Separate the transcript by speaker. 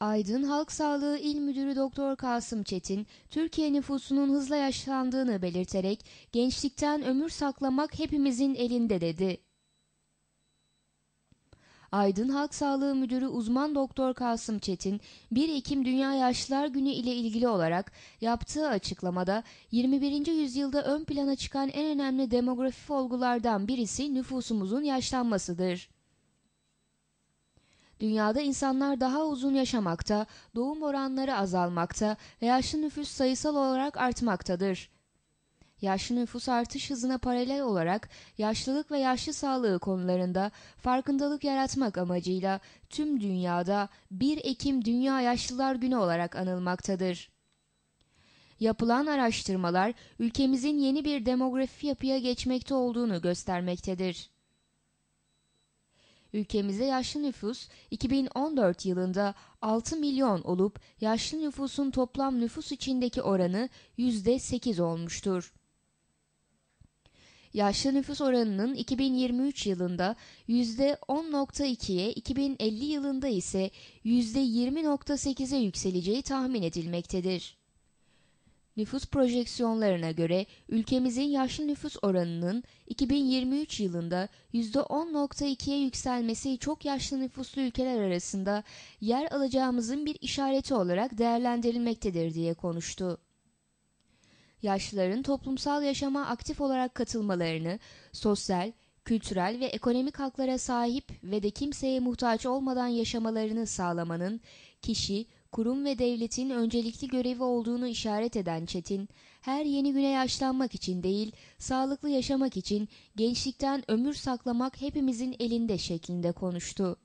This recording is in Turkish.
Speaker 1: Aydın Halk Sağlığı İl Müdürü Doktor Kasım Çetin, Türkiye nüfusunun hızla yaşlandığını belirterek gençlikten ömür saklamak hepimizin elinde dedi. Aydın Halk Sağlığı Müdürü uzman doktor Kasım Çetin, 1 Ekim Dünya Yaşlılar Günü ile ilgili olarak yaptığı açıklamada 21. yüzyılda ön plana çıkan en önemli demografi olgulardan birisi nüfusumuzun yaşlanmasıdır. Dünyada insanlar daha uzun yaşamakta, doğum oranları azalmakta ve yaşlı nüfus sayısal olarak artmaktadır. Yaşlı nüfus artış hızına paralel olarak yaşlılık ve yaşlı sağlığı konularında farkındalık yaratmak amacıyla tüm dünyada 1 Ekim Dünya Yaşlılar Günü olarak anılmaktadır. Yapılan araştırmalar ülkemizin yeni bir demografi yapıya geçmekte olduğunu göstermektedir. Ülkemizde yaşlı nüfus 2014 yılında 6 milyon olup yaşlı nüfusun toplam nüfus içindeki oranı %8 olmuştur. Yaşlı nüfus oranının 2023 yılında %10.2'ye, 2050 yılında ise %20.8'e yükseleceği tahmin edilmektedir. Nüfus projeksiyonlarına göre ülkemizin yaşlı nüfus oranının 2023 yılında %10.2'ye yükselmesi çok yaşlı nüfuslu ülkeler arasında yer alacağımızın bir işareti olarak değerlendirilmektedir diye konuştu. Yaşlıların toplumsal yaşama aktif olarak katılmalarını, sosyal, kültürel ve ekonomik haklara sahip ve de kimseye muhtaç olmadan yaşamalarını sağlamanın kişi, kurum ve devletin öncelikli görevi olduğunu işaret eden Çetin, her yeni güne yaşlanmak için değil, sağlıklı yaşamak için gençlikten ömür saklamak hepimizin elinde şeklinde konuştu.